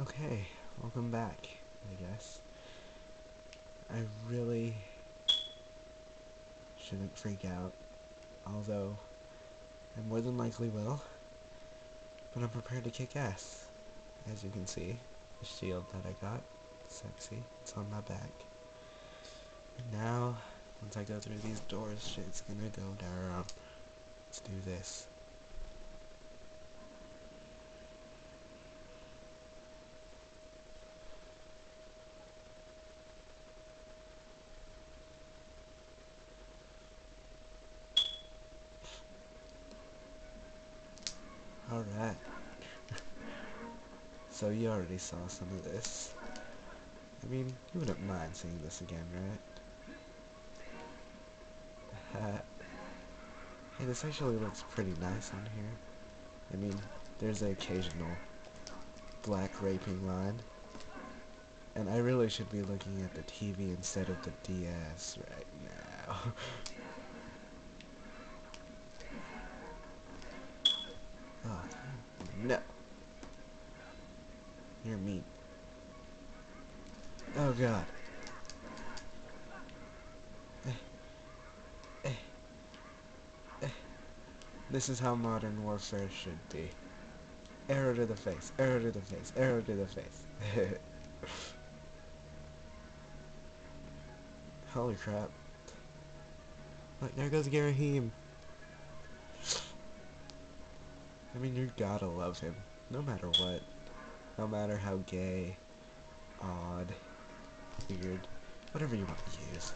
Okay, welcome back, I guess. I really shouldn't freak out, although I more than likely will, but I'm prepared to kick ass. As you can see, the shield that I got, sexy, it's on my back. And now, once I go through these doors, shit's gonna go down. Let's do this. Alright. so you already saw some of this. I mean, you wouldn't mind seeing this again, right? Hey, this actually looks pretty nice on here. I mean, there's the occasional black raping line. And I really should be looking at the TV instead of the DS right now. oh, no. You're mean. Oh god. This is how modern warfare should be. Arrow to the face, arrow to the face, arrow to the face. Holy crap. Look, there goes Ghirahim. I mean, you gotta love him, no matter what. No matter how gay, odd, weird, whatever you want to use.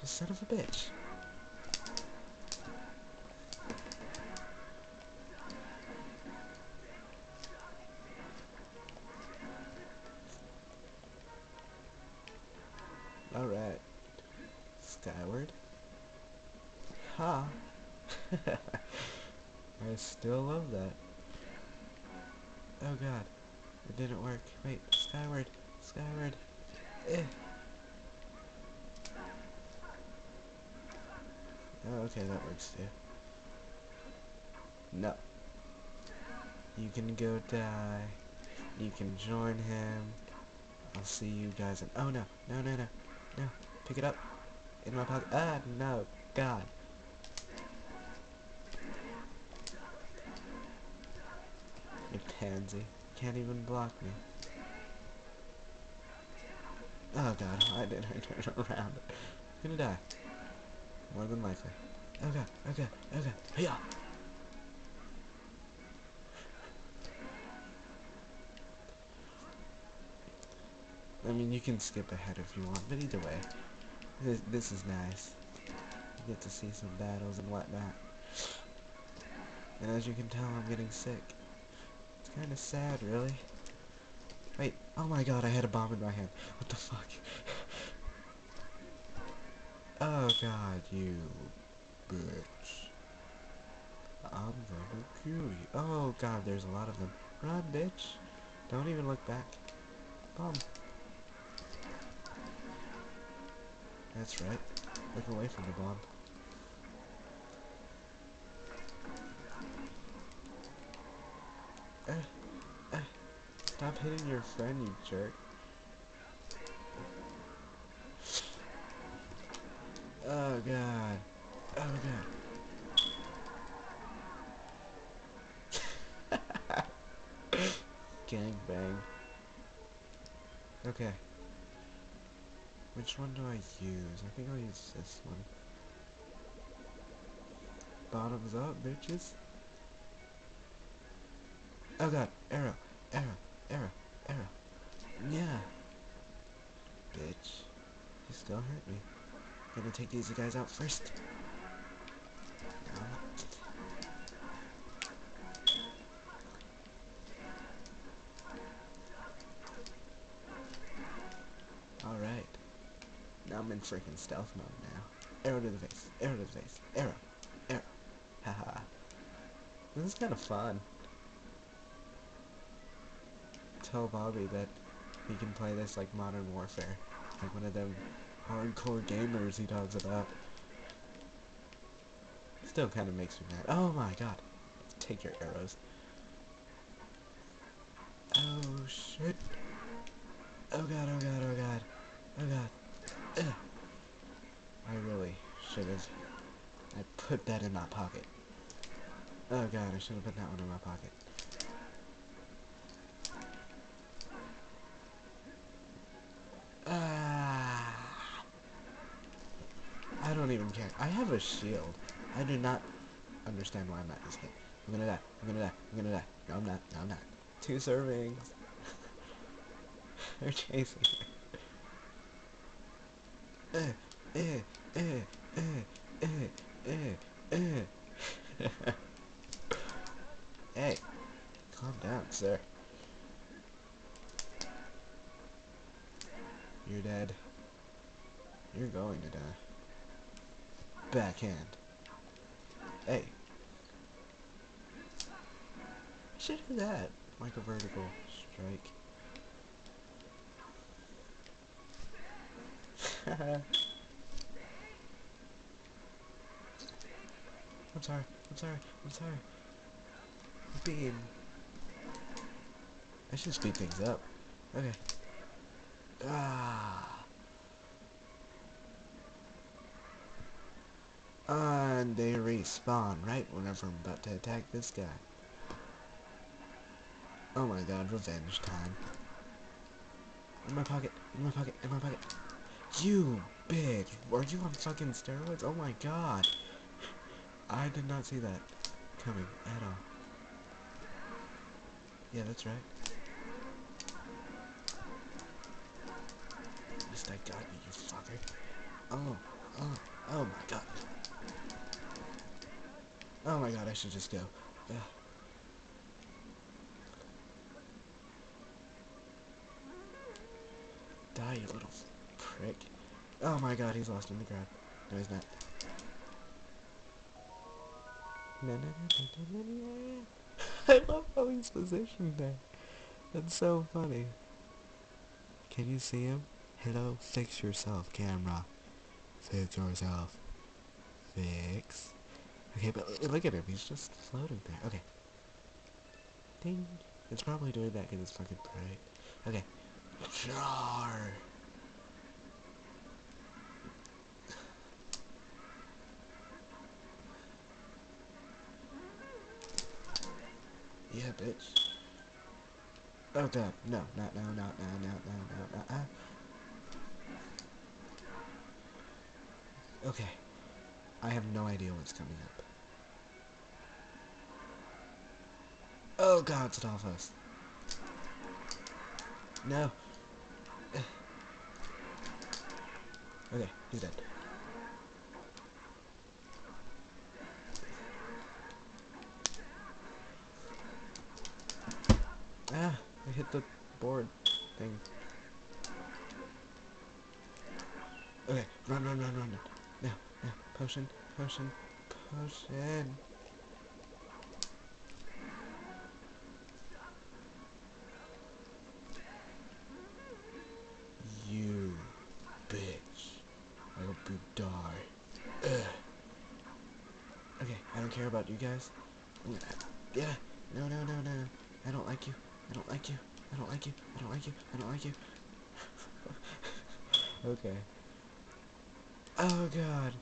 You son of a bitch. I still love that. Oh god. It didn't work. Wait, skyward. Skyward. Eh. Oh, okay, that works too. No. You can go die. You can join him. I'll see you guys in- Oh no, no, no, no, no. Pick it up. In my pocket. Ah, no. God. Pansy. Can't even block me. Oh god, why did I turn around? I'm gonna die. More than likely. Oh god, oh god, oh. Yeah. I mean, you can skip ahead if you want, but either way, this, this is nice. You get to see some battles and whatnot. And as you can tell, I'm getting sick. Kind of sad, really. Wait, oh my god, I had a bomb in my hand. What the fuck? oh god, you bitch. I'm gonna kill you. Oh god, there's a lot of them. Run, bitch. Don't even look back. Bomb. That's right. Look away from the bomb. Stop hitting your friend, you jerk. Oh god. Oh god. Gang bang. Okay. Which one do I use? I think I'll use this one. Bottoms up, bitches. Oh god, arrow, arrow, arrow, arrow. Yeah. Bitch. You still hurt me. Gonna take these guys out first. Alright. Now I'm in freaking stealth mode now. Arrow to the face, arrow to the face, arrow, arrow. Haha. this is kind of fun. Tell Bobby that he can play this like Modern Warfare. Like one of them hardcore gamers he talks about. Still kind of makes me mad. Oh my god. Take your arrows. Oh shit. Oh god, oh god, oh god. Oh god. Ugh. I really should have. I put that in my pocket. Oh god, I should have put that one in my pocket. Even care. I have a shield. I do not understand why I'm not this hit. I'm gonna die. I'm gonna die. I'm gonna die. No, I'm not. No, I'm not. Two servings. They're chasing me. Uh, uh, uh, uh, uh, uh, uh. hey, calm down, sir. You're dead. You're going to die. Backhand. Hey. Should do that. Like a vertical strike. I'm sorry. I'm sorry. I'm sorry. Beam. I should speed things up. Okay. Ah. And they respawn right whenever I'm about to attack this guy. Oh my god, revenge time. In my pocket, in my pocket, in my pocket. You bitch! Are you on fucking steroids? Oh my god! I did not see that coming at all. Yeah, that's right. At least I got you, you fucker. Oh, oh, oh my god. God, I should just go. Ugh. Die, you little prick. Oh my god, he's lost in the crowd. No, he's not. I love how he's positioned there. That's so funny. Can you see him? Hello? Fix yourself, camera. Fix yourself. Fix. Okay, but uh, look at him. He's just floating there. Okay. Ding. It's probably doing that because it's fucking bright. Okay. Jar. Yeah, bitch. Oh, damn. No, not, now, not, now, not now, not. no, uh, ah. uh. Okay. I have no idea what's coming up. Oh god, Stalfos. No. Okay, he's dead. Ah, I hit the board thing. Okay, run, run, run, run. Potion, potion, potion. You bitch. I hope you die. Ugh. Okay, I don't care about you guys. Yeah, no, no, no, no. I don't like you. I don't like you. I don't like you. I don't like you. I don't like you. okay. Oh god.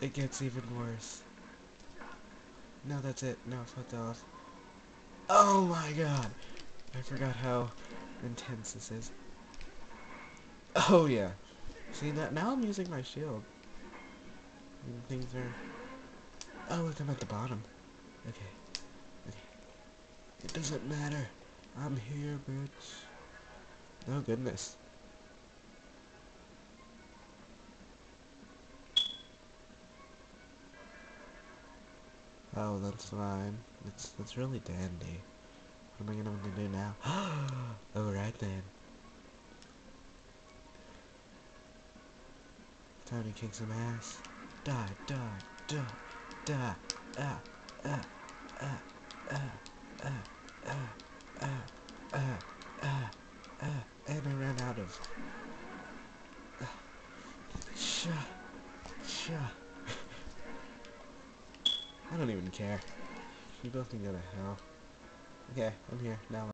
It gets even worse. No, that's it. No, fuck off. Oh my god. I forgot how intense this is. Oh yeah. See that now I'm using my shield. And things are Oh look I'm at the bottom. Okay. Okay. It doesn't matter. I'm here, bitch. Oh goodness. Oh, that's fine. That's that's really dandy. What am I gonna do now? oh, right then. Time to kick some ass. Die, die, die, die. Ah, ah, You She doesn't get. Okay, I'm here now.